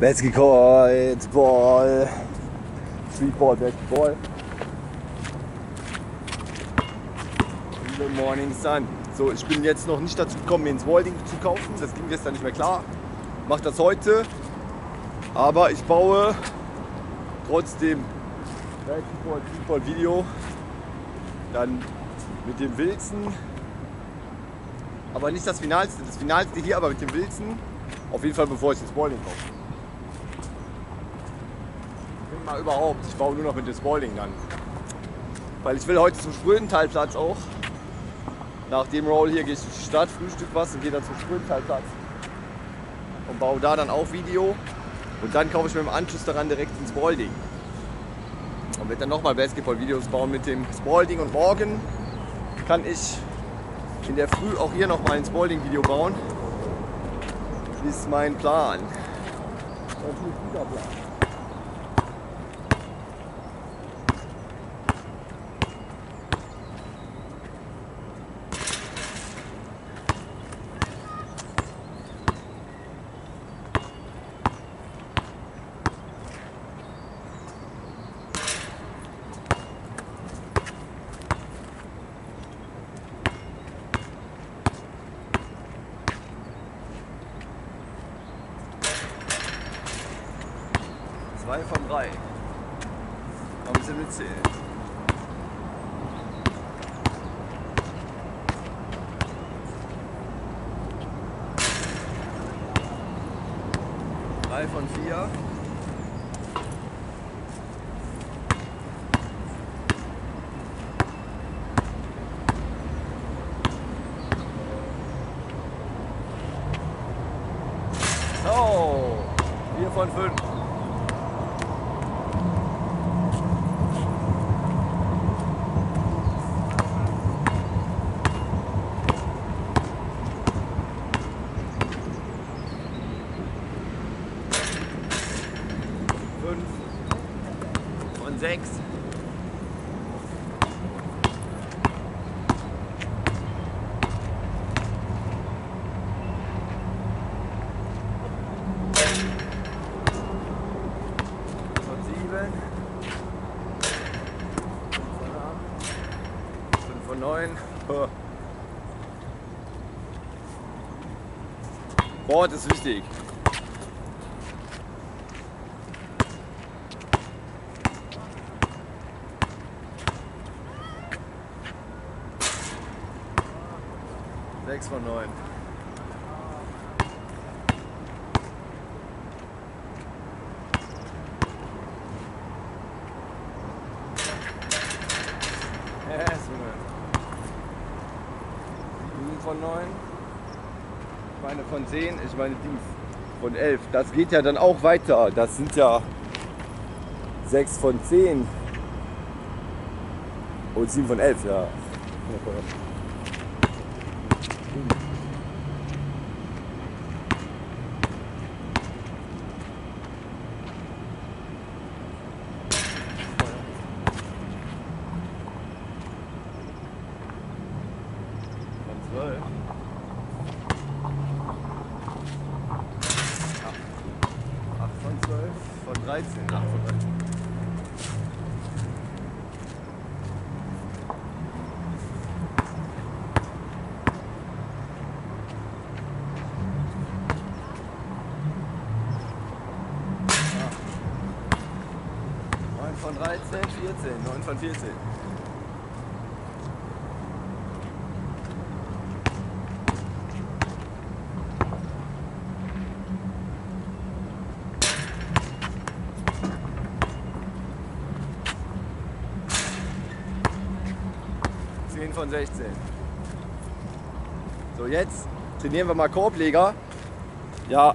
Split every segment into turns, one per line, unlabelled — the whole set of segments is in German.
Basketball, Ball, Streetball, Basketball. Good morning sun. So, ich bin jetzt noch nicht dazu gekommen, mir ins Walding zu kaufen. Das ging gestern nicht mehr klar. Mach das heute. Aber ich baue trotzdem Basketball, Streetball Video. Dann mit dem Wilson. Aber nicht das Finalste. Das Finalste hier, aber mit dem Wilson. Auf jeden Fall, bevor ich das Bowling kaufe. Ich mal überhaupt. Ich baue nur noch mit dem Bowling dann. Weil ich will heute zum Sprünenteilplatz auch. Nach dem Roll hier gehe ich durch die Stadt, frühstück was und gehe dann zum Sprünenteilplatz. Und baue da dann auch Video. Und dann kaufe ich mir im Anschluss daran direkt ins Spalding. Und werde dann nochmal Basketball-Videos bauen mit dem Spalding. Und morgen kann ich in der Früh auch hier nochmal ein Spalding-Video bauen. Ist mein Plan. Das ist ein guter Plan. iPhone 4 Board ist wichtig. Sechs von neun. 10 ist meine Dienst. Von 11. Das geht ja dann auch weiter. Das sind ja 6 von 10. Und 7 von 11, ja. Von 16. So, jetzt trainieren wir mal Korbleger. Ja. Ja.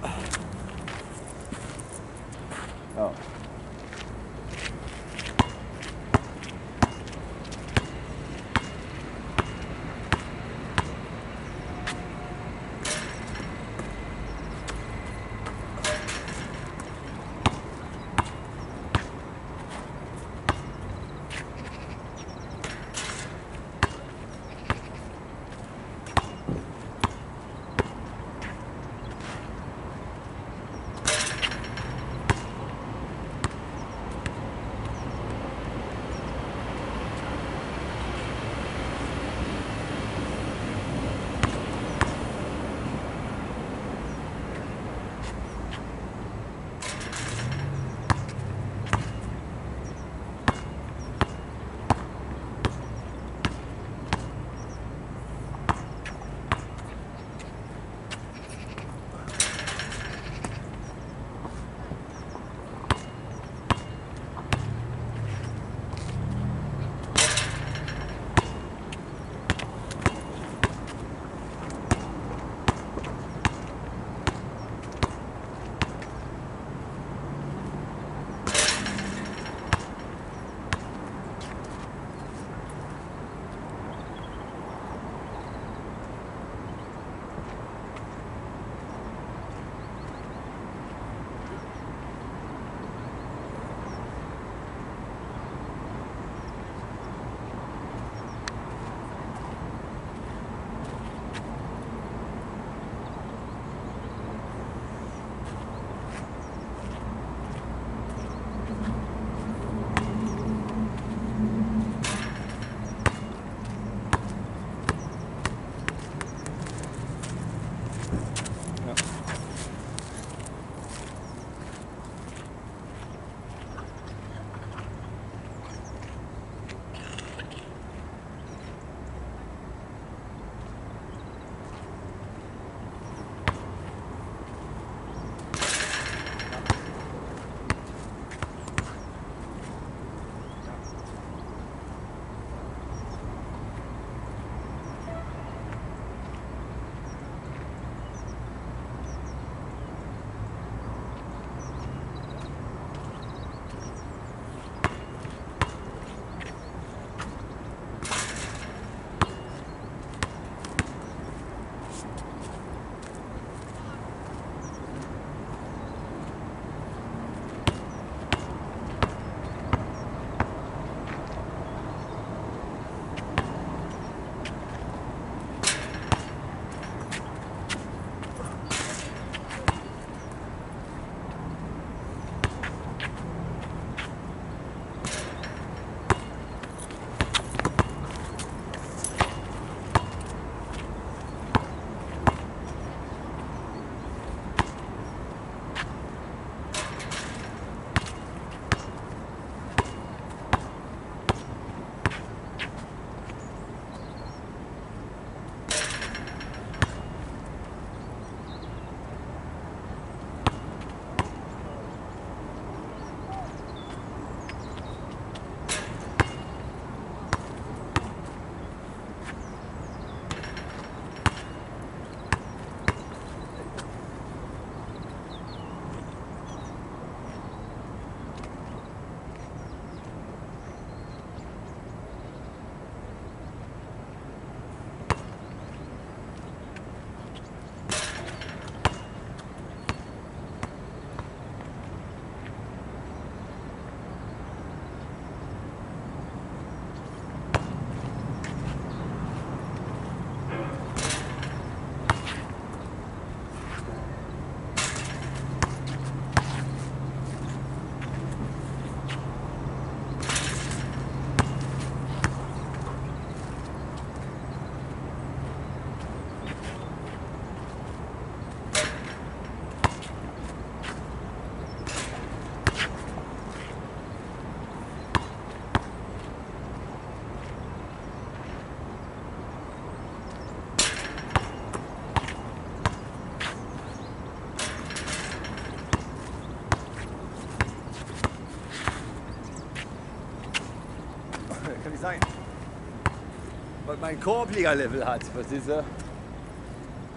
Mein Korbleger-Level hat. Verstehst du?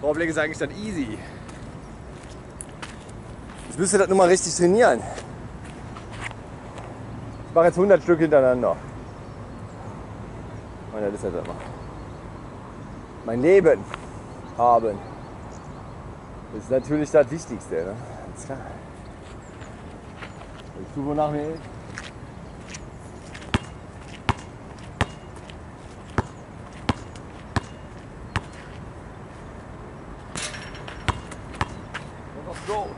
Korbleger ist eigentlich dann easy. Ich müsste das nur mal richtig trainieren. Ich mache jetzt 100 Stück hintereinander. Und das ist halt immer. Mein Leben haben. Das ist natürlich das Wichtigste. Ne? Ganz klar. Ich tue, wonach mir ist. Go.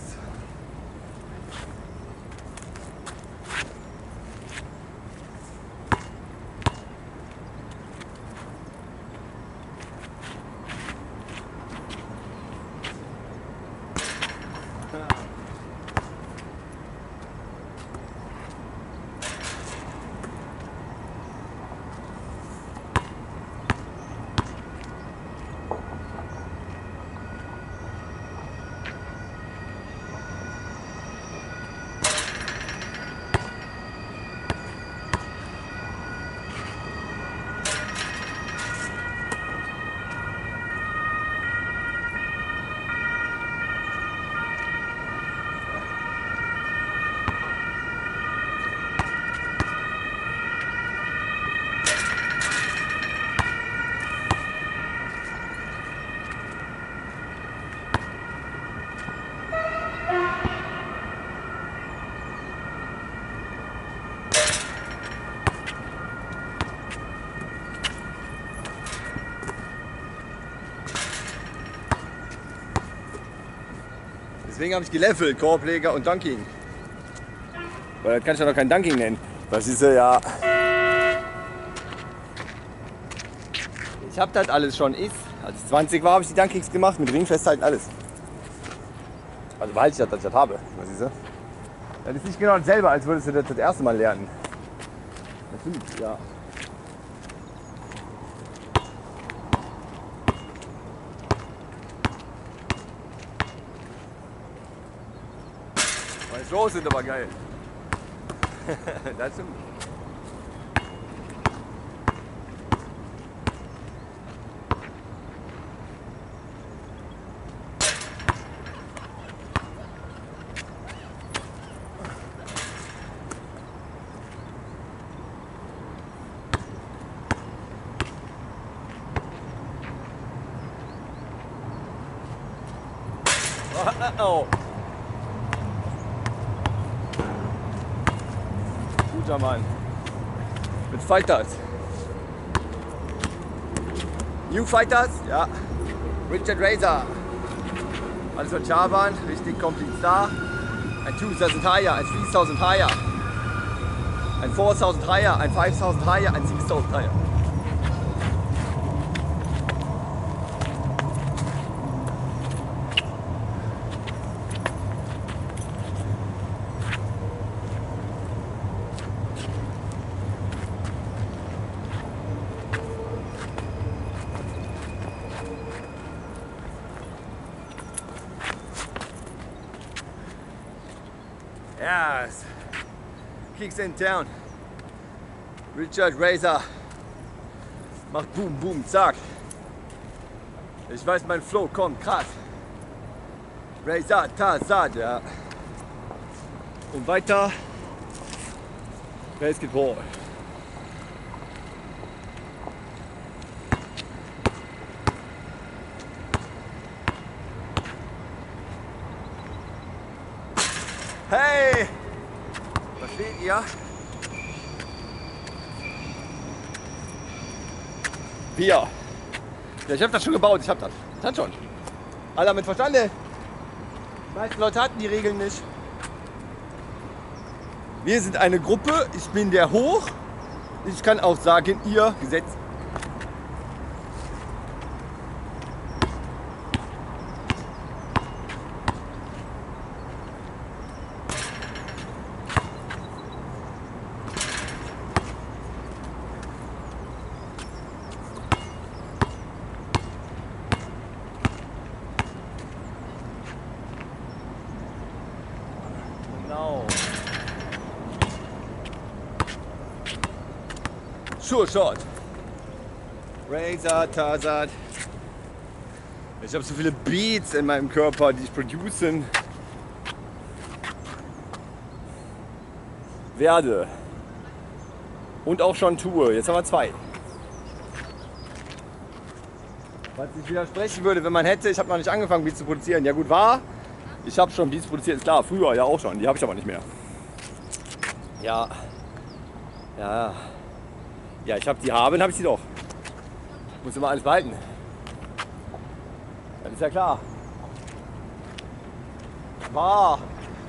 Deswegen habe ich gelevelt, Korbleger und Dunking. Weil das kann ich ja noch kein Dunking nennen. Das ist ja. Ich habe das alles schon. Ich, als ich 20 war, habe ich die Dunkings gemacht mit Ringfesthalten, alles. Also behalte ich das, dass ich das habe. Was du? Das ist nicht genau dasselbe, als würdest du das das erste Mal lernen. Natürlich, ja. Throws sind aber geil. das stimmt. Fighters. New Fighters? Ja. Richard Razor. Alles von Javan, richtig Complete Star. Ein 2000 Higher, ein 3000 Higher. Ein 4000 Higher, ein 5000 Higher, ein 6000 Higher. Kicks in town. Richard Razor. Macht Boom, Boom, zack. Ich weiß, mein Flow kommt, krass. Razor, Tazad, ja. Und weiter. Basketball. Hey! Was seht ihr? Bier. Ja, ich hab das schon gebaut, ich hab das. Das hat schon. Alle damit verstanden. Die meisten Leute hatten die Regeln nicht. Wir sind eine Gruppe, ich bin der Hoch. Ich kann auch sagen, ihr Gesetz. Genau. Sure Shot. Razor, Tarzan. Ich habe so viele Beats in meinem Körper, die ich producen werde. Und auch schon tue. Jetzt haben wir zwei. Was ich widersprechen würde, wenn man hätte, ich habe noch nicht angefangen, Beats zu produzieren. Ja gut, war. Ich habe schon Beats produziert, ist klar. Früher ja auch schon. Die habe ich aber nicht mehr. Ja. Ja. Ja, ich habe die haben, habe ich die doch. Muss immer alles behalten. Das ist ja klar. War,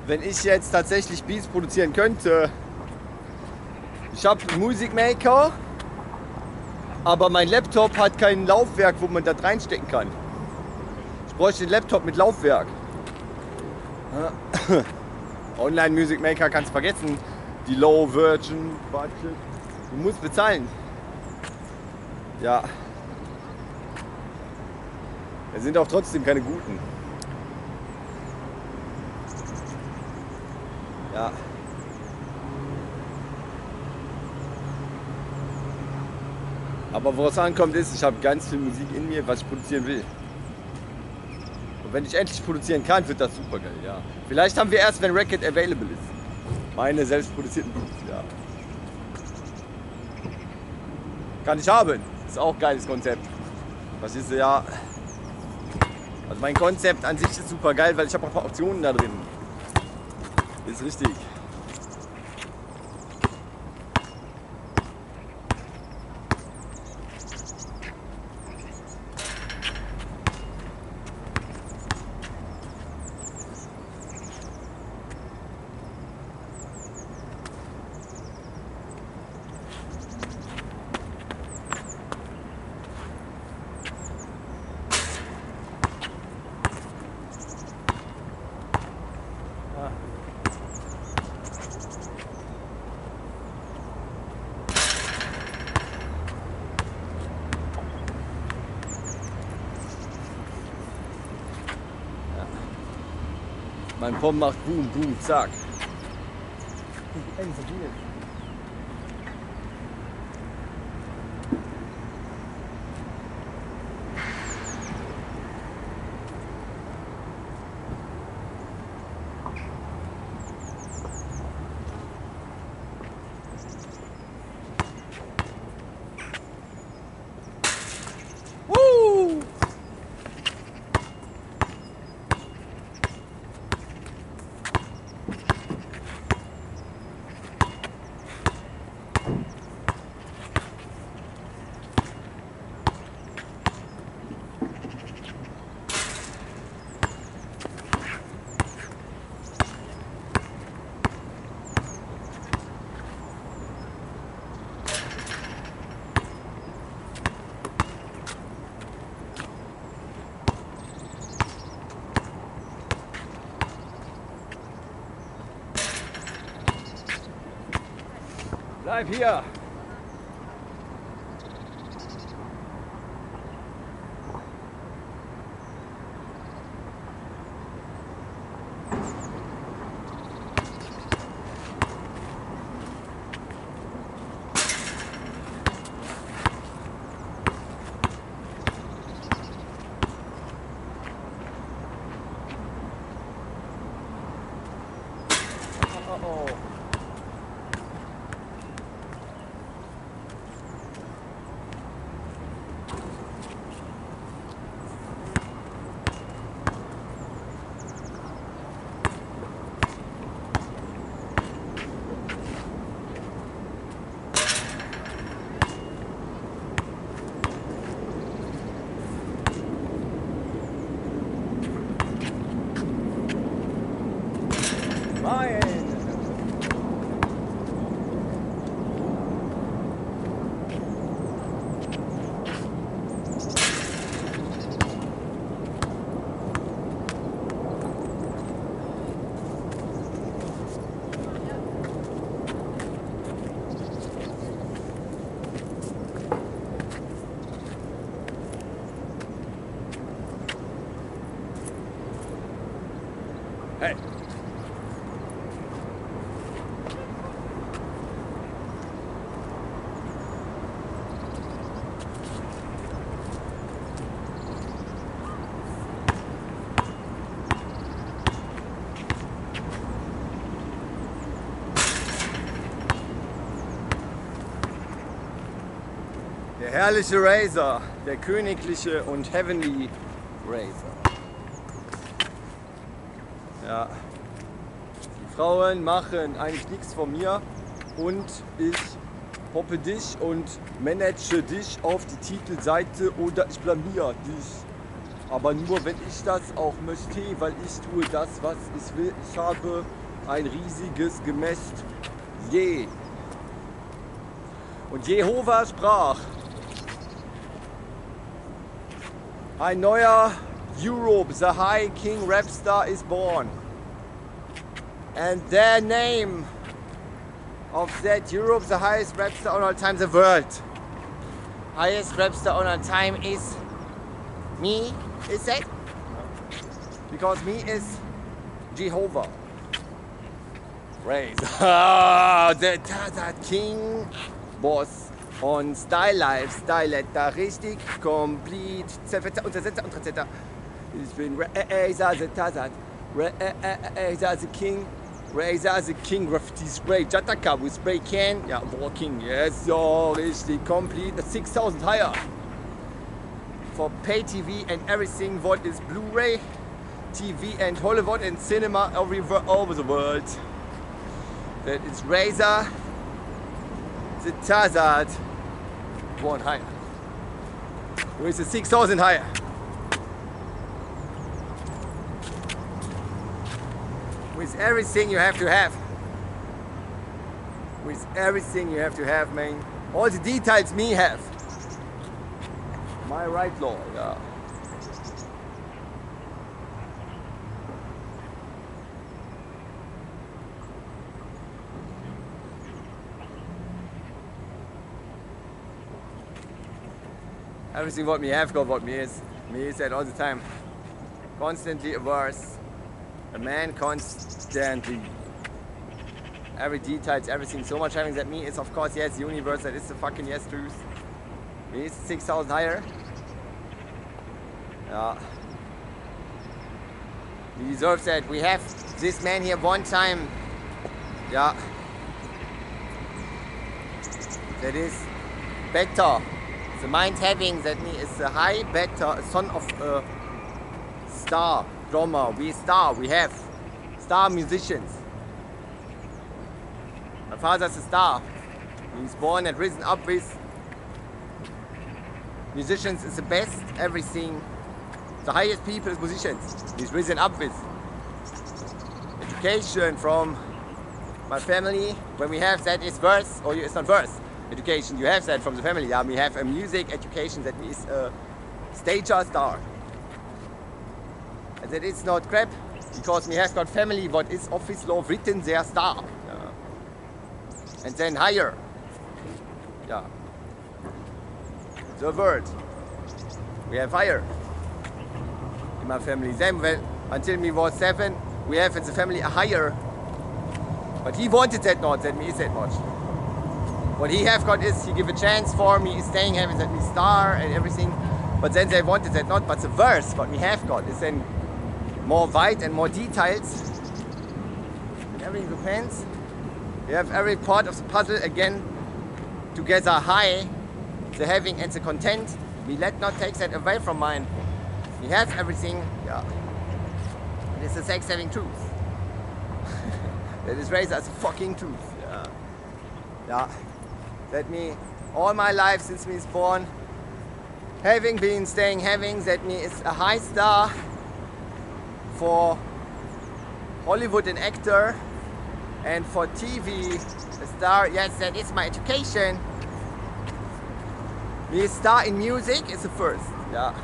wenn ich jetzt tatsächlich Beats produzieren könnte. Ich habe einen Musikmaker, aber mein Laptop hat kein Laufwerk, wo man das reinstecken kann. Ich bräuchte den Laptop mit Laufwerk. Online Music Maker kannst vergessen. Die Low Virgin Budget. Du musst bezahlen. Ja. Es sind auch trotzdem keine guten. Ja. Aber woraus ankommt ist, ich habe ganz viel Musik in mir, was ich produzieren will. Und wenn ich endlich produzieren kann, wird das super geil, ja. Vielleicht haben wir erst, wenn Record available ist. Meine selbstproduzierten Beats, ja. Kann ich haben. Ist auch ein geiles Konzept. Was ist ja. Also mein Konzept an sich ist super geil, weil ich habe auch ein paar Optionen da drin. Ist richtig. Pom macht Boom, Boom, zack. Bleib hier. Herrliche Razor, der königliche und heavenly Razor. Ja. Die Frauen machen eigentlich nichts von mir und ich poppe dich und manage dich auf die Titelseite oder ich blamier dich. Aber nur wenn ich das auch möchte, weil ich tue das, was ich will. Ich habe ein riesiges Gemäst. Je. Und Jehova sprach, ein neuer Europe, the High King Rapstar is born. And their name of that Europe, the highest rapstar on all time, the world. Highest rapstar on all time is me, is that? Because me is Jehovah. Praise. Ah, the that king was on Style Life, Style da richtig, complete, Zerfetzer, Untersetzer und Transetzer. Ich bin Razor äh, äh, äh, the Tazat, Razor the King, Razor the King, Graffiti Spray, Jataka with Spray. Can, ja, Walking, yes, so richtig, complete, 6000 higher. For pay TV and everything, what is Blu-ray, TV and Hollywood and cinema everywhere over the world. That is Razor, the Tazat, one higher. With the 6000 higher. With everything you have to have. With everything you have to have, man. All the details me have. My right law, yeah. Everything what me have got what me is. Me is that all the time. Constantly averse. A man constantly. Every details, everything so much having that me is of course yes universe that is the fucking yes truth. Me is 6000 higher. Yeah. He deserves that. We have this man here one time. Yeah. That is better. The mind having that is a high better son of a star drummer. We star. We have star musicians. My father's a star. He's born and risen up with musicians is the best. Everything. The highest people is musicians. He's risen up with education from my family. When we have that is verse or it's not verse education. You have that from the family. Yeah, we have a music education that is a stage star. And that is not crap because we have got family what is office law written their star. Yeah. And then higher. Yeah. The word. We have higher in my family. Then when, until me was seven, we have in the family a higher. But he wanted that not, that me is that much. What he have got is he give a chance for me staying having that me star and everything. But then they wanted that not. But the verse what we have got is then more wide and more details. Everything depends. We have every part of the puzzle again together high, the having and the content. We let not take that away from mine. We have everything. Yeah. It is the sex having truth. that is raised as fucking truth. Yeah. Yeah. That me all my life since me born. Having been staying having that me is a high star for Hollywood an actor and for TV a star. Yes that is my education. Me star in music is the first yeah.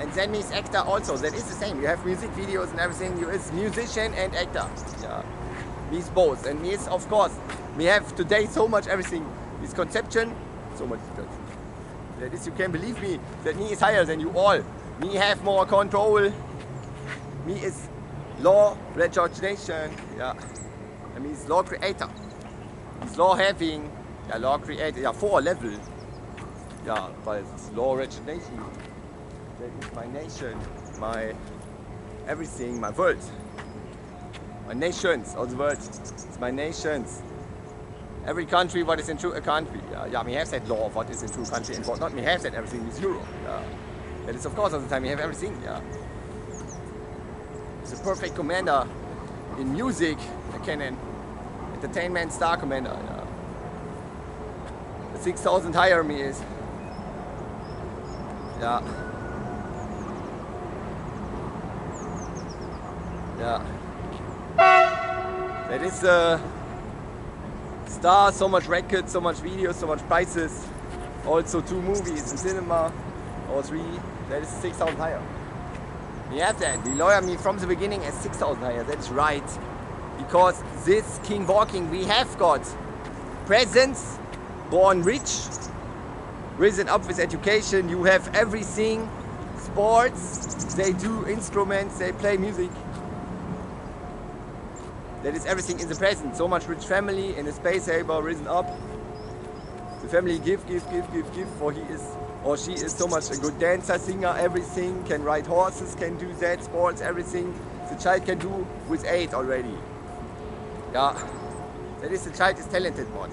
And then me is actor also that is the same. You have music videos and everything. You is musician and actor yeah. Me is both. And me is of course we have today so much everything is conception so much that is you can believe me that me is higher than you all. Me have more control. Me is law recognition yeah. I mean, is law creator. Is law having. Ja law creator. Ja four level. Yeah, es ist law recognition that is my nation my everything my world. My nations of the world. It's my nations every country what is in true a country yeah, yeah we have that law of what is in true country and what not we have that everything is Europe yeah. that is of course all the time we have everything yeah a perfect commander in music a canon entertainment star commander yeah. the 6000 higher me is yeah yeah that is uh stars, so much records, so much videos, so much prices. Also two movies in cinema, or three, that is 6,000 higher. We have that. We lawyer me from the beginning as 6,000 higher, that's right. Because this King Walking we have got presents, born rich, risen up with education, you have everything, sports, they do instruments, they play music. That is everything in the present. So much rich family in a space saver risen up. The family give, give, give, give, give, for he is or she is so much a good dancer, singer, everything, can ride horses, can do that, sports, everything. The child can do with eight already. Yeah, that is the child is talented much.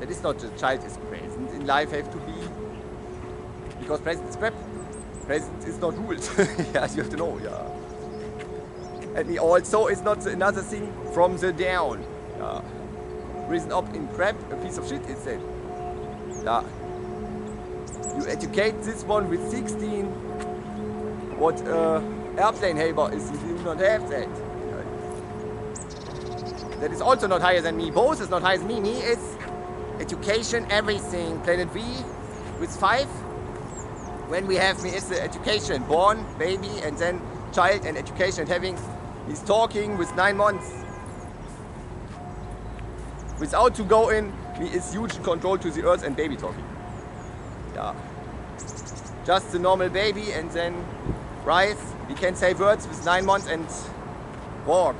That is not the child is present in life have to be because present is prep. Present is not ruled. yeah, you have to know. Yeah. And also is not another thing from the down. Yeah. Risen up in crap, a piece of shit is that. Yeah. You educate this one with 16. What uh, airplane haber is, you do not have that. That is also not higher than me. Both is not higher than me. Me is education, everything. Planet V with five. When we have me is the education, born, baby, and then child and education having He's talking with nine months. Without to go in, he is huge control to the earth and baby talking. Yeah. Just the normal baby and then rise. We can say words with nine months and walk.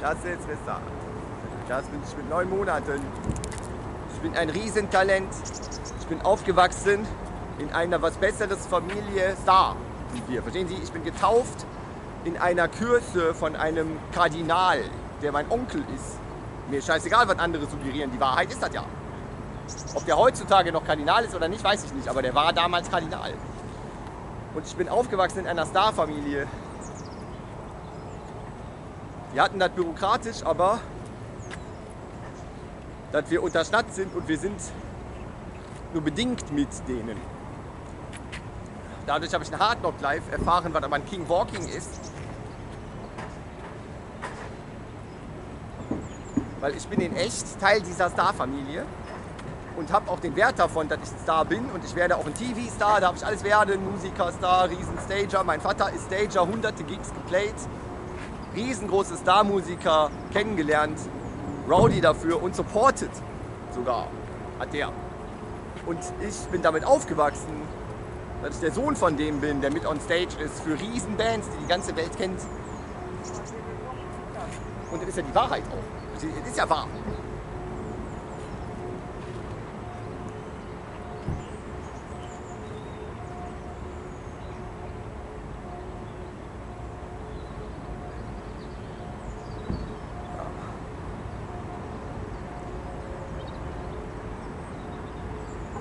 Das ist Tristan. Das bin ich mit neun Monaten. Ich bin ein Riesentalent. Ich bin aufgewachsen in einer was Besseres Familie. Star sind wir. Verstehen Sie? Ich bin getauft in einer Kirche von einem Kardinal, der mein Onkel ist. Mir ist scheißegal, was andere suggerieren. Die Wahrheit ist das ja. Ob der heutzutage noch Kardinal ist oder nicht, weiß ich nicht. Aber der war damals Kardinal. Und ich bin aufgewachsen in einer Starfamilie. Die hatten das bürokratisch, aber dass wir unterschnatzt sind und wir sind nur bedingt mit denen. Dadurch habe ich in Hard Knock Live erfahren, was aber ein King Walking ist. Weil ich bin in echt Teil dieser Star-Familie und habe auch den Wert davon, dass ich ein Star bin und ich werde auch ein TV-Star, da habe ich alles werden, Musiker-Star, Riesen-Stager. Mein Vater ist Stager, hunderte Gigs geplayt, riesengroße Star-Musiker kennengelernt Rowdy dafür und supported sogar. Hat der. Und ich bin damit aufgewachsen, dass ich der Sohn von dem bin, der mit on stage ist für Riesenbands, die die ganze Welt kennt. Und das ist ja die Wahrheit auch. Das ist ja wahr.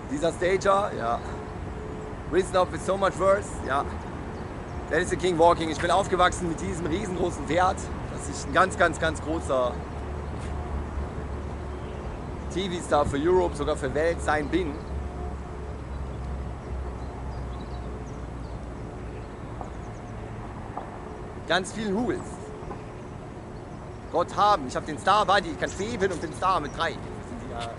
Dieser Stager, ja. Up with so much worse, ja. That is the King Walking. Ich bin aufgewachsen mit diesem riesengroßen Wert, dass ich ein ganz, ganz, ganz großer TV-Star für Europe, sogar für Welt sein bin. Ganz vielen Hugels. Gott haben. Ich habe den Star dir, ich kann schweben und den Star mit drei. Das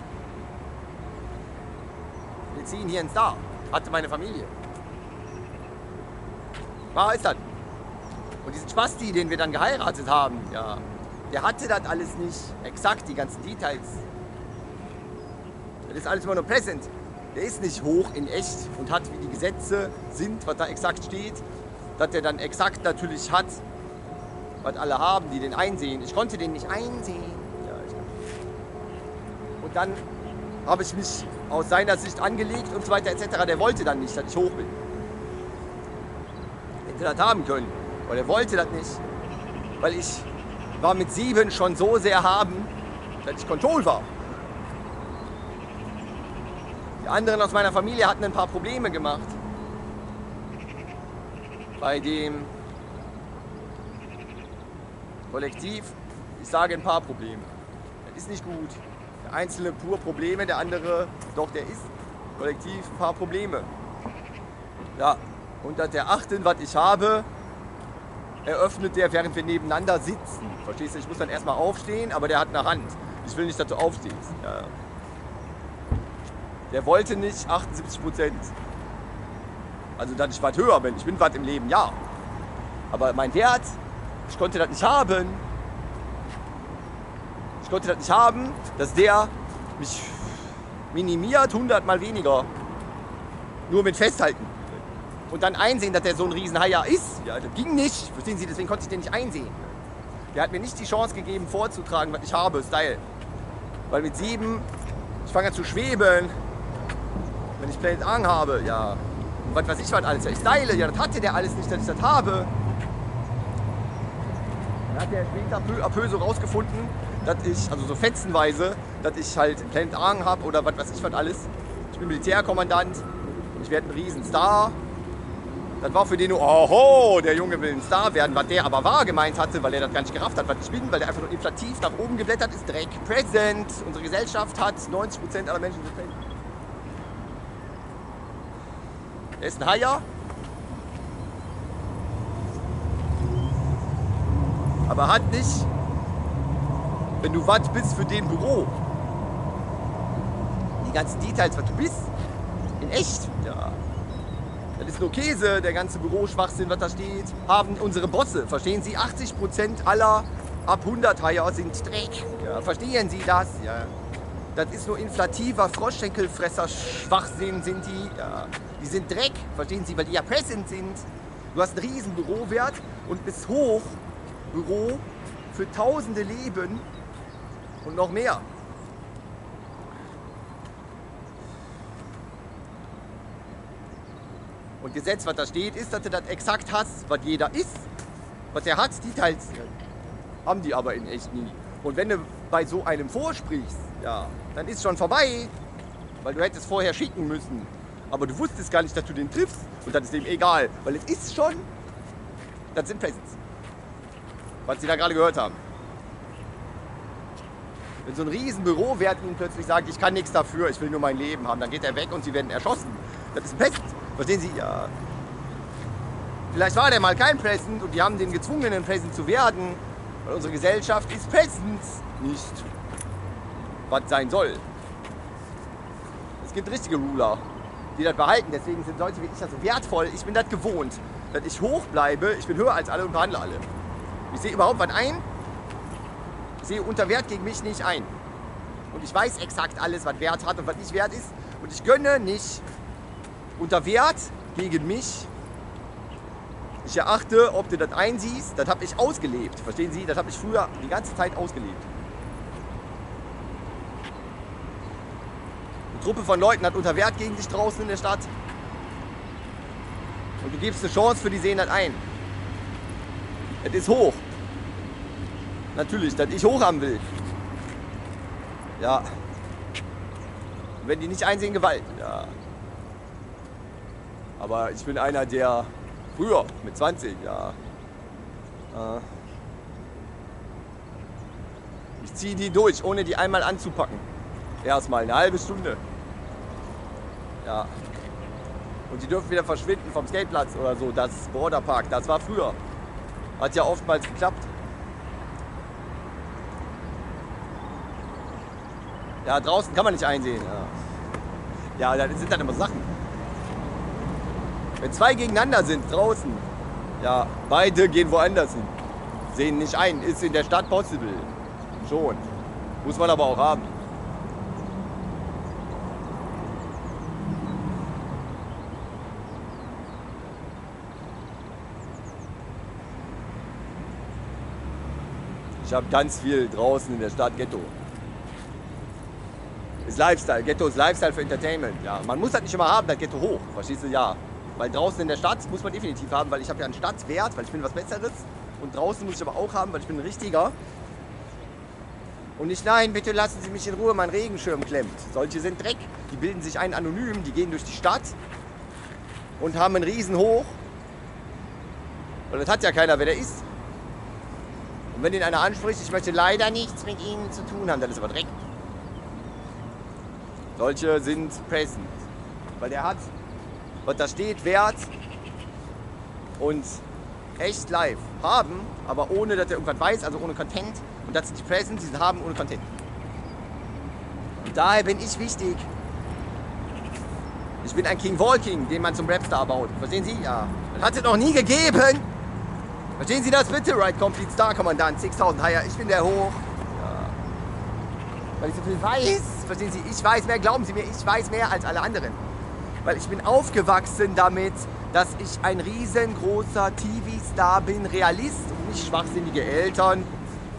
wir ziehen hier ins Star. Hatte meine Familie. War ist das? Und diesen Spasti, den wir dann geheiratet haben, ja, der hatte das alles nicht exakt, die ganzen Details. Das ist alles immer nur present. Der ist nicht hoch in echt und hat, wie die Gesetze sind, was da exakt steht, dass der dann exakt natürlich hat, was alle haben, die den einsehen. Ich konnte den nicht einsehen. Ja, und dann habe ich mich aus seiner Sicht angelegt und so weiter etc. Der wollte dann nicht, dass ich hoch bin. Hätte das haben können, aber der wollte das nicht. Weil ich war mit sieben schon so sehr haben, dass ich Control war. Die anderen aus meiner Familie hatten ein paar Probleme gemacht. Bei dem Kollektiv, ich sage ein paar Probleme. Das ist nicht gut. Einzelne pur Probleme, der andere, doch der ist kollektiv ein paar Probleme. Ja, und dass der achten, was ich habe, eröffnet der, während wir nebeneinander sitzen. Verstehst du? Ich muss dann erstmal aufstehen, aber der hat eine Hand. Ich will nicht, dass du aufstehst. Ja. Der wollte nicht 78 Prozent. Also, dass ich was höher bin. Ich bin was im Leben, ja. Aber mein Wert, ich konnte das nicht haben. Konnte das nicht haben, dass der mich minimiert, 100 mal weniger. Nur mit Festhalten. Und dann einsehen, dass der so ein Riesenhaier ist. Ja, das ging nicht. Verstehen Sie, deswegen konnte ich den nicht einsehen. Der hat mir nicht die Chance gegeben, vorzutragen, was ich habe, Style. Weil mit sieben, ich fange an zu schweben. Wenn ich Planet Ang habe, ja. Und was weiß ich was alles. Ja, ich style, ja, das hatte der alles nicht, dass ich das habe. Dann hat der später peu peu so rausgefunden, dass ich, also so fetzenweise, dass ich halt Planet Ang habe oder was weiß ich was alles. Ich bin Militärkommandant, ich werde ein Riesenstar. Das war für den nur, oho, der Junge will ein Star werden. Was der aber wahr gemeint hatte, weil er das gar nicht gerafft hat, was ich bin, weil der einfach nur inflativ nach oben geblättert ist, Dreck. Present. Unsere Gesellschaft hat 90% aller Menschen sind. Er ist ein Haier. Aber hat nicht, wenn du was bist für den Büro, die ganzen Details, was du bist, in echt, ja. Das ist nur Käse, der ganze Büroschwachsinn, was da steht, haben unsere Bosse. Verstehen Sie? 80% aller ab 100 Haier sind Dreck. Ja, verstehen Sie das? Ja. Das ist nur inflativer Froschschenkelfresser Schwachsinn sind die. Ja. Die sind Dreck, verstehen Sie, weil die ja present sind. Du hast einen riesen Bürowert und bist hoch Büro für tausende Leben und noch mehr. Und Gesetz, was da steht, ist, dass du das exakt hast, was jeder ist. Was er hat, die teils haben die aber in echt nie. Und wenn du bei so einem vorsprichst, ja, dann ist schon vorbei, weil du hättest vorher schicken müssen. Aber du wusstest gar nicht, dass du den triffst und das ist dem egal, weil es ist schon, das sind Presents. Was sie da gerade gehört haben. Wenn so ein riesen Bürowert ihnen plötzlich sagt, ich kann nichts dafür, ich will nur mein Leben haben, dann geht er weg und sie werden erschossen. Das ist ein Pest. Verstehen Sie? Ja. Vielleicht war der mal kein Present und die haben den gezwungen, ein Present zu werden. Weil unsere Gesellschaft ist Presents nicht, was sein soll. Es gibt richtige Ruler, die das behalten. Deswegen sind Leute wie ich ja so wertvoll. Ich bin das gewohnt, dass ich hoch bleibe. Ich bin höher als alle und behandle alle. Ich sehe überhaupt was ein. Sehe unter Wert gegen mich nicht ein. Und ich weiß exakt alles, was Wert hat und was nicht wert ist. Und ich gönne nicht unter Wert gegen mich. Ich erachte, ob du das einsiehst, das habe ich ausgelebt. Verstehen Sie? Das habe ich früher die ganze Zeit ausgelebt. Eine Truppe von Leuten hat unter Wert gegen dich draußen in der Stadt. Und du gibst eine Chance für die sehen das ein. Es ist hoch. Natürlich, dass ich hoch haben will. Ja. Wenn die nicht einsehen, Gewalt. Ja. Aber ich bin einer, der früher, mit 20, ja. Äh, ich ziehe die durch, ohne die einmal anzupacken. Erstmal eine halbe Stunde. Ja. Und die dürfen wieder verschwinden vom Skateplatz oder so. Das Borderpark, das war früher. Hat ja oftmals geklappt. Ja, draußen kann man nicht einsehen. Ja, ja das sind dann immer Sachen. Wenn zwei gegeneinander sind draußen, ja, beide gehen woanders hin. Sehen nicht ein. Ist in der Stadt possible. Schon. Muss man aber auch haben. Ich habe ganz viel draußen in der Stadt Ghetto. Ist Lifestyle. Ghetto ist Lifestyle für Entertainment. Ja. Man muss das nicht immer haben, das Ghetto hoch. Verstehst du? Ja. Weil draußen in der Stadt muss man definitiv haben, weil ich habe ja einen Stadtwert, weil ich bin was Besseres. Und draußen muss ich aber auch haben, weil ich bin ein richtiger. Und nicht, nein, bitte lassen Sie mich in Ruhe, mein Regenschirm klemmt. Solche sind Dreck. Die bilden sich ein anonym, die gehen durch die Stadt und haben einen Riesen hoch. Und das hat ja keiner, wer der ist. Und wenn ihn einer anspricht, ich möchte leider nichts mit Ihnen zu tun haben, dann ist aber Dreck. Solche sind present. Weil der hat, was da steht, Wert und echt live haben, aber ohne, dass er irgendwas weiß, also ohne Content. Und das sind die present, die sind haben ohne Content. Und daher bin ich wichtig. Ich bin ein King Walking, den man zum Rapstar baut. Verstehen Sie? Ja. Das hat es noch nie gegeben. Verstehen Sie das bitte? Right Complete Star Kommandant, 6000 Higher. Ich bin der hoch. Weil ich so viel weiß. Verstehen Sie? Ich weiß mehr, glauben Sie mir, ich weiß mehr als alle anderen. Weil ich bin aufgewachsen damit, dass ich ein riesengroßer TV-Star bin, Realist und nicht schwachsinnige Eltern.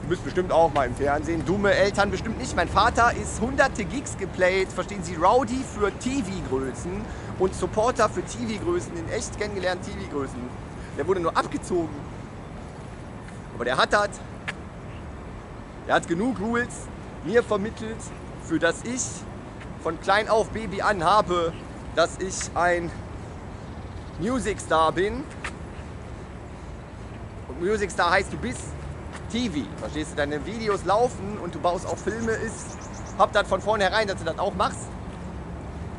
Du bist bestimmt auch mal im Fernsehen. Dumme Eltern bestimmt nicht. Mein Vater ist hunderte Gigs geplayt, verstehen Sie, Rowdy für TV-Größen und Supporter für TV-Größen, in echt kennengelernt TV-Größen. Der wurde nur abgezogen. Aber der hat das. Er hat genug Rules mir vermittelt, für das ich von klein auf Baby an habe, dass ich ein Music Star bin. Und Music Star heißt, du bist TV. Verstehst du? Deine Videos laufen und du baust auch Filme. Ist, hab das von vornherein, dass du das auch machst.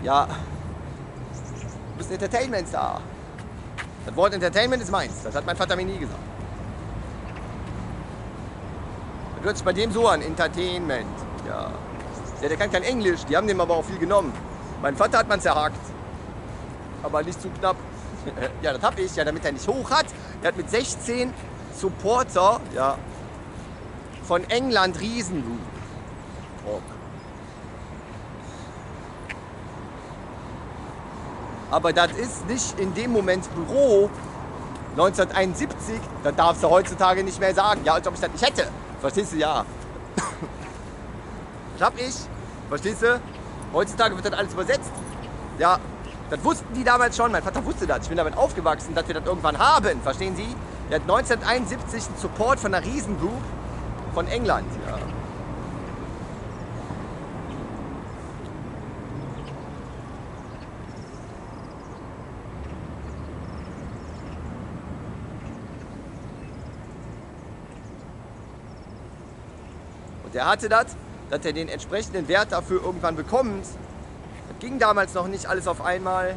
Ja, du bist ein Entertainment Star. Das Wort Entertainment ist meins. Das hat mein Vater mir nie gesagt. Das hört sich bei dem so an, Entertainment. Ja. ja, der kann kein Englisch, die haben dem aber auch viel genommen. Mein Vater hat man zerhakt. Aber nicht zu knapp. ja, das hab ich, ja, damit er nicht hoch hat. Er hat mit 16 Supporter ja, von England Riesenruf. Rock. Aber das ist nicht in dem Moment Büro 1971. Das darfst du heutzutage nicht mehr sagen. Ja, als ob ich das nicht hätte. Verstehst du? Ja. Das hab ich. Verstehst du? Heutzutage wird das alles übersetzt. Ja, das wussten die damals schon. Mein Vater wusste das. Ich bin damit aufgewachsen, dass wir das irgendwann haben. Verstehen Sie? Er hat 1971 einen Support von einer Riesengroup von England. Ja. Und er hatte das, dass er den entsprechenden Wert dafür irgendwann bekommt. Das ging damals noch nicht alles auf einmal.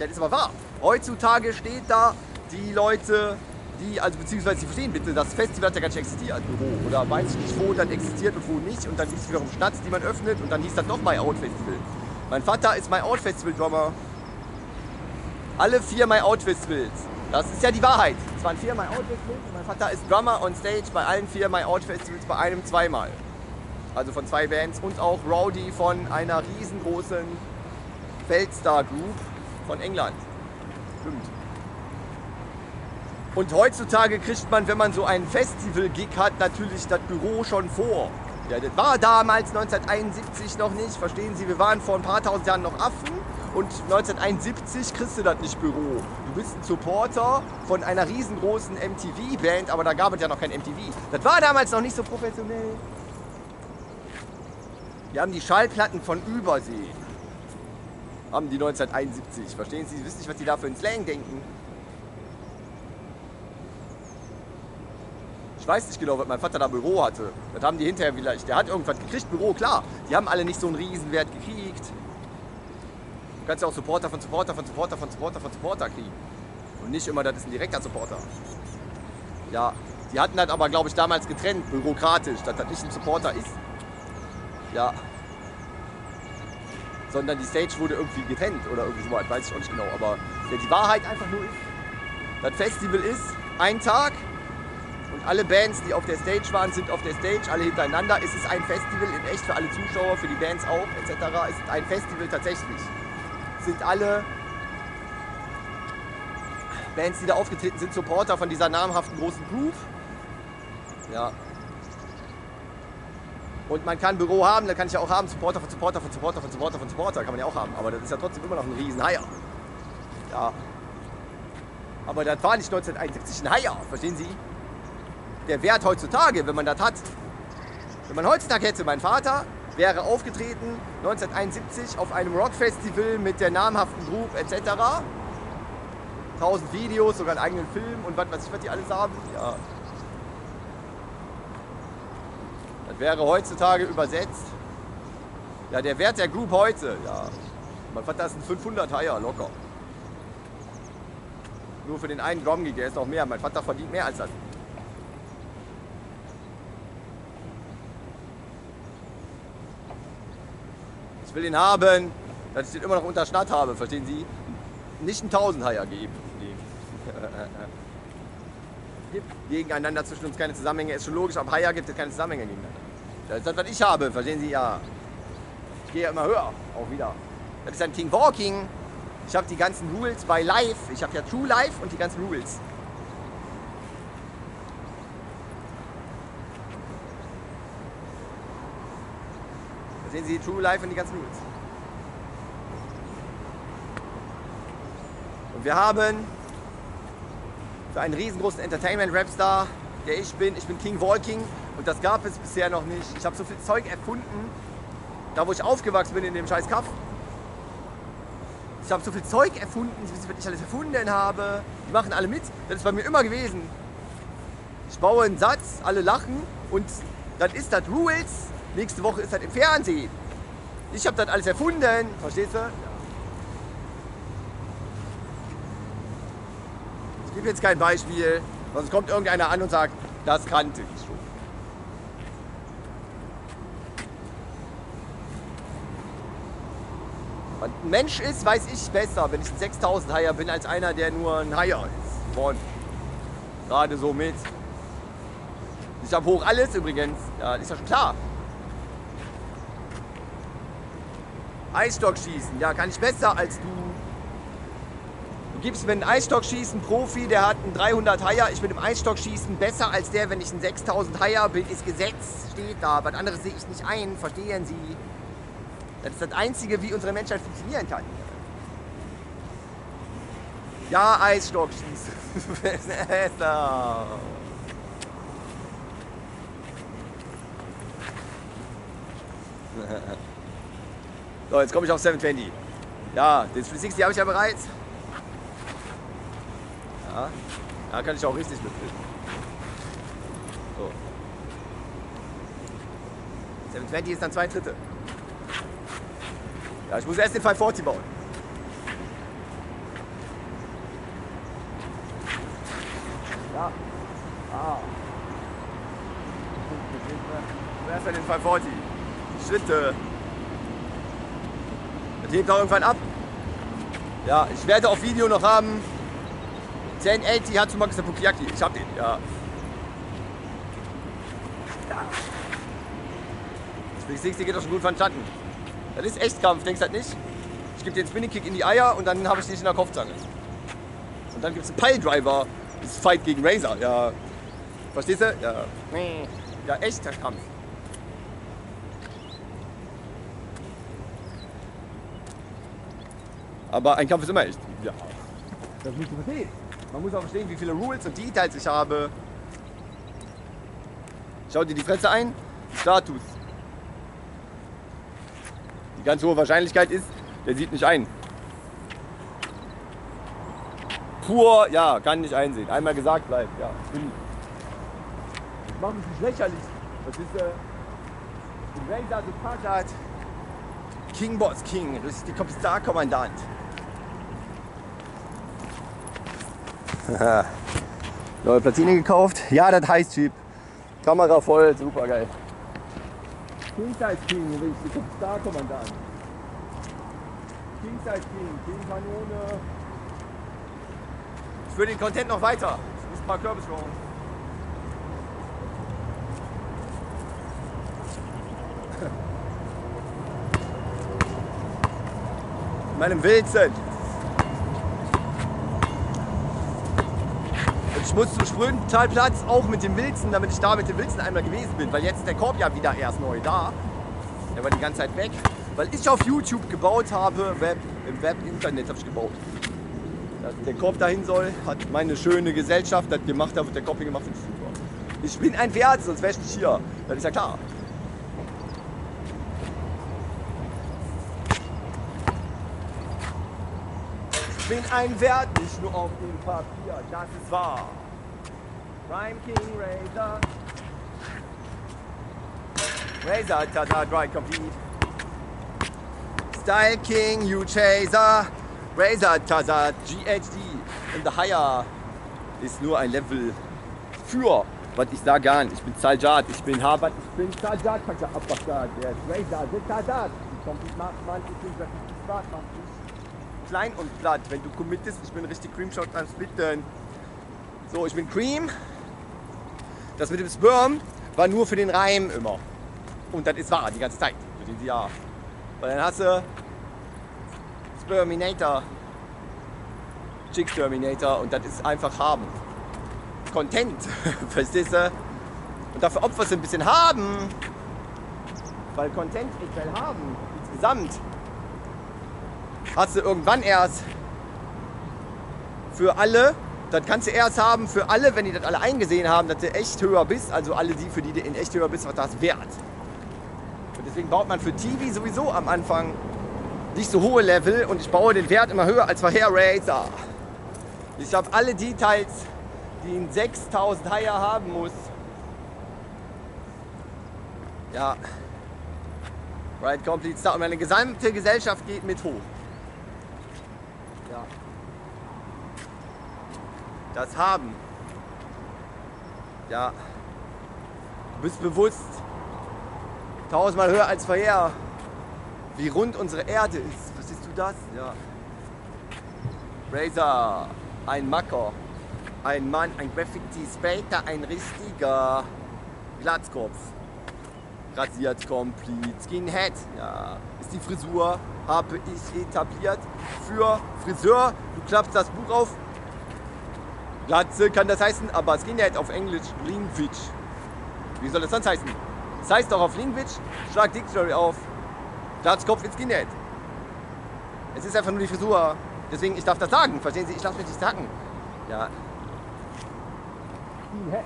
Das ist aber wahr. Heutzutage steht da, die Leute, die, also beziehungsweise Sie verstehen bitte, das Festival hat ja gar nicht existiert, Büro. Oder weiß ich nicht, wo dann existiert und wo nicht. Und dann gibt es wiederum Stadt, die man öffnet und dann hieß das noch My Out Festival. Mein Vater ist My Out Festival Drummer. Alle vier My Out Festivals Das ist ja die Wahrheit. Es waren vier My Out Festivals und mein Vater ist Drummer on Stage bei allen vier My Out Festivals, bei einem zweimal. Also von zwei Bands und auch Rowdy von einer riesengroßen Feldstar Group von England. Stimmt. Und heutzutage kriegt man, wenn man so einen Festival-Gig hat, natürlich das Büro schon vor. Ja, das war damals 1971 noch nicht. Verstehen Sie, wir waren vor ein paar tausend Jahren noch Affen und 1971 kriegst du das nicht Büro. Du bist ein Supporter von einer riesengroßen MTV-Band, aber da gab es ja noch kein MTV. Das war damals noch nicht so professionell. Wir haben die Schallplatten von Übersee. Haben die 1971. Verstehen Sie? Sie wissen nicht, was die da für einen Slang denken. Ich weiß nicht genau, was mein Vater da Büro hatte. Das haben die hinterher vielleicht. Der hat irgendwas gekriegt, Büro, klar. Die haben alle nicht so einen Riesenwert gekriegt. Du kannst ja auch Supporter von Supporter von Supporter von Supporter von Supporter kriegen. Und nicht immer, das ist ein direkter Supporter. Ja, die hatten das aber, glaube ich, damals getrennt, bürokratisch, dass das nicht ein Supporter ist. Ja. Sondern die Stage wurde irgendwie getrennt oder irgendwie so, weiß ich auch nicht genau. Aber die Wahrheit einfach nur ist, das Festival ist ein Tag, und alle Bands, die auf der Stage waren, sind auf der Stage, alle hintereinander. Es ist ein Festival in echt für alle Zuschauer, für die Bands auch, etc. Es ist ein Festival tatsächlich. Sind alle Bands, die da aufgetreten sind, Supporter von dieser namhaften großen Group. Ja. Und man kann ein Büro haben, da kann ich ja auch haben, Supporter von Supporter von Supporter von Supporter von Supporter, kann man ja auch haben. Aber das ist ja trotzdem immer noch ein riesen Haier. Ja. Aber das war nicht 1971 ein Haier, verstehen Sie? der Wert heutzutage, wenn man das hat. Wenn man heutzutage hätte, mein Vater wäre aufgetreten 1971 auf einem Rockfestival mit der namhaften Group etc. 1000 Videos, sogar einen eigenen Film und was weiß ich, was die alles haben. Ja. Das wäre heutzutage übersetzt. Ja, der Wert der Group heute, ja. Mein Vater ist ein 500 Haier, locker. Nur für den einen Drum-Gig, der ist noch mehr. Mein Vater verdient mehr als das. Ich will ihn haben, dass ich den immer noch unter Schnatt habe, verstehen Sie? Nicht einen Tausendhaier geben. gibt gegeneinander zwischen uns keine Zusammenhänge. Ist schon logisch, aber Haier gibt es keine Zusammenhänge gegeneinander. Das ist das, was ich habe, verstehen Sie? Ja. Ich gehe ja immer höher, auch wieder. Das ist ein King Walking. Ich habe die ganzen Rules bei Live. Ich habe ja True Life und die ganzen Rules. Sehen Sie True Life und die ganzen Rules. Und wir haben für einen riesengroßen Entertainment-Rapstar, der ich bin, ich bin King Walking und das gab es bisher noch nicht. Ich habe so viel Zeug erfunden, da wo ich aufgewachsen bin in dem scheiß Kaff. Ich habe so viel Zeug erfunden, was ich alles erfunden habe. Die machen alle mit. Das ist bei mir immer gewesen. Ich baue einen Satz, alle lachen und dann ist das Rules Nächste Woche ist das im Fernsehen. Ich habe das alles erfunden. Verstehst du? Ich gebe jetzt kein Beispiel, sonst kommt irgendeiner an und sagt, das kannte ich schon. Was ein Mensch ist, weiß ich besser, wenn ich ein 6000 Haier bin, als einer, der nur ein Haier ist. Von. Gerade so mit. Ich habe hoch alles übrigens. Ja, ist ja schon klar. Eisstockschießen, ja, kann ich besser als du. Du gibst mir einen Eisstockschießen Profi, der hat einen 300 Haier. Ich bin im Eisstockschießen besser als der, wenn ich einen 6000 Haier bin. Ist Gesetz, steht da. Was anderes sehe ich nicht ein, verstehen Sie? Das ist das Einzige, wie unsere Menschheit funktionieren kann. Ja, Eisstockschießen. besser. So, jetzt komme ich auf 720. Ja, den 360 habe ich ja bereits. Ja, da kann ich auch richtig mitfilmen. So. 720 ist dann zwei Dritte. Ja, ich muss erst den 540 bauen. Ja. Ah. Erst den 540. Schritte hebt auch irgendwann ab. Ja, ich werde auf Video noch haben 1080 Hatsumaki Pukiyaki. Ich hab den, ja. Das 60 geht doch schon gut verstanden. Das ist Echtkampf, denkst du halt nicht? Ich gebe dir den Spinning Kick in die Eier und dann habe ich dich in der Kopfzange. Und dann gibt es einen Piledriver. Das ist Fight gegen Razor. Ja. Verstehst du? Ja. Ja, echter Kampf. Aber ein Kampf ist immer echt. Ja. Das musst du verstehen. Man muss auch verstehen, wie viele Rules und Details ich habe. Schau dir die Fresse ein. Status. Die ganz hohe Wahrscheinlichkeit ist, der sieht nicht ein. Pur, ja, kann nicht einsehen. Einmal gesagt bleibt, ja. Ich mache mich nicht lächerlich. Das ist äh, Razor Packard. King Boss King, das ist die Kommissarkommandant. Neue Platine gekauft. Ja, das heißt Jeep. Kamera voll, super geil. King Size King, richtig, Kommissarkommandant. King Size King, King Kanone. Ich führe den Content noch weiter. Ich muss ein paar Kürbis rollen. In meinem Wilzen. Ich muss zum Sprüntalplatz auch mit dem Wilzen, damit ich da mit dem Wilzen einmal gewesen bin. Weil jetzt ist der Korb ja wieder erst neu da. Der war die ganze Zeit weg. Weil ich auf YouTube gebaut habe, Web, im Web-Internet habe ich gebaut. Dass der Korb dahin soll, hat meine schöne Gesellschaft das gemacht, da wird der Korb hingemacht, finde ich super. Ich bin ein Wert, sonst wäre ich nicht hier. Das ist ja klar. Bin ein Wert, nicht nur auf dem Papier, das ist wahr. Rhyme King Razor. Razor, tada, dry complete. Style King, you chaser. Razor, tada, GHD. Und the higher ist nur ein Level für, was ich sage gar nicht. Ich bin Saljad, ich bin Harvard, ich bin Saljad, Kaka Abbasad. Der ist Razor, tada. Die kommt macht man, ich bin smart, man klein und platt. Wenn du committest, ich bin richtig Creamshot am Splitten. So, ich bin Cream. Das mit dem Sperm war nur für den Reim immer. Und das ist wahr, die ganze Zeit. Für den Jahr. Weil dann hast du Sperminator, Chick Terminator und das ist einfach haben. Content, verstehst du? Und dafür opferst du ein bisschen haben. Weil Content equal haben, insgesamt hast du irgendwann erst für alle, das kannst du erst haben für alle, wenn die das alle eingesehen haben, dass du echt höher bist, also alle die, für die du in echt höher bist, was das wert. Und deswegen baut man für TV sowieso am Anfang nicht so hohe Level und ich baue den Wert immer höher als vorher Razer. Ich habe alle Details, die ein 6000 Higher haben muss. Ja. Right Complete Star. Und meine gesamte Gesellschaft geht mit hoch. Ja. Das haben. Ja. Du bist bewusst tausendmal höher als vorher, wie rund unsere Erde ist. Verstehst du das? Ja. Razer, ein Macker, ein Mann, ein Graffiti Spater, ein richtiger Glatzkopf. Rasiert komplett, Skinhead, ja. Ist die Frisur, habe ich etabliert für Friseur. Du klappst das Buch auf. Glatze kann das heißen, aber Skinhead auf Englisch Lingwitch. Wie soll das sonst heißen? Das heißt doch auf Lingwitch, schlag Dictionary auf. Glatzkopf ist Skinhead. Es ist einfach nur die Frisur. Deswegen, ich darf das sagen. Verstehen Sie? Ich darf mich nicht sagen. Ja. Skinhead.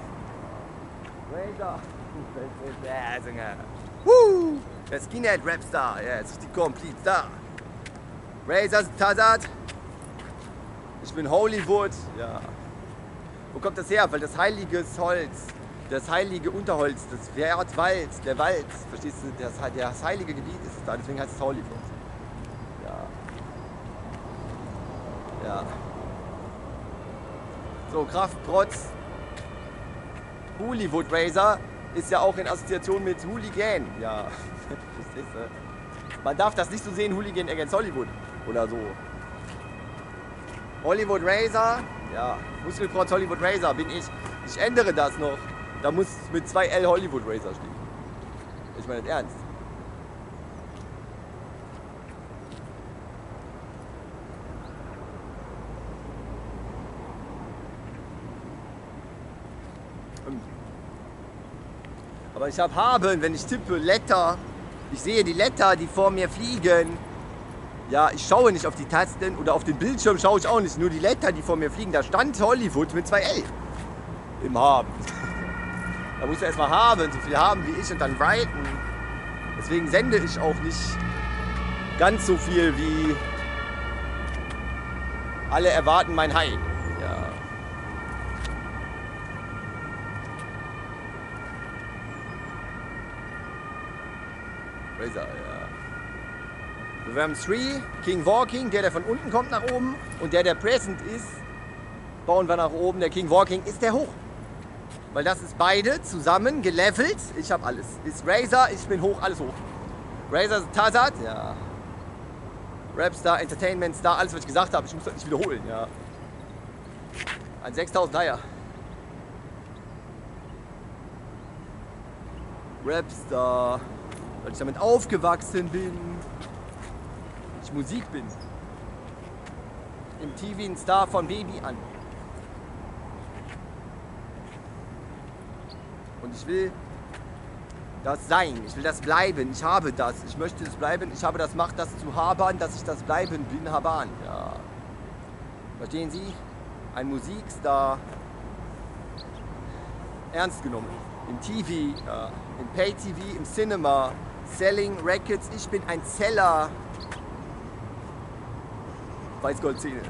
Woo! Der Skinhead Rapstar, ja, jetzt ist die Complete Star. Razor Tazard. Ich bin Hollywood, ja. Wo kommt das her? Weil das heilige Holz, das heilige Unterholz, das Wald, der Wald, verstehst du, das, das heilige Gebiet ist da, deswegen heißt es Hollywood. Ja. Ja. So, Kraft, Protz, Hollywood Razor ist ja auch in Assoziation mit Hooligan. Ja, ist, äh, man darf das nicht so sehen, Hooligan against Hollywood oder so. Hollywood Razor Ja, Muskelprotz Hollywood Racer bin ich. Ich ändere das noch. Da muss mit 2L Hollywood Racer stehen. Ich meine das ernst. Aber ich habe haben, wenn ich tippe, Letter. Ich sehe die Letter, die vor mir fliegen. Ja, ich schaue nicht auf die Tasten oder auf den Bildschirm schaue ich auch nicht. Nur die Letter, die vor mir fliegen, da stand Hollywood mit zwei L im Haben. Da musst du erstmal haben, so viel haben wie ich und dann writen. Deswegen sende ich auch nicht ganz so viel wie alle erwarten mein Hai. Ja. Razor, ja. So, wir haben Three, King Walking, der, der von unten kommt nach oben. Und der, der Present ist, bauen wir nach oben. Der King Walking ist der hoch. Weil das ist beide zusammen gelevelt. Ich habe alles. Ist Razer, ich bin hoch, alles hoch. Razer Tazat, ja. Rapstar, Entertainment Star, alles was ich gesagt habe. Ich muss das nicht wiederholen, ja. Ein 6000 Haier. Rapstar, weil ich damit aufgewachsen bin. Ich Musik bin. Im TV ein Star von Baby an. Und ich will das sein, ich will das bleiben, ich habe das, ich möchte es bleiben, ich habe das Macht, das zu haben, dass ich das bleiben bin, Haban. Ja. Verstehen Sie? Ein Musikstar, ernst genommen. Im TV, ja. im Pay-TV, im Cinema, Selling Records, ich bin ein Seller. Faz Goldzinho.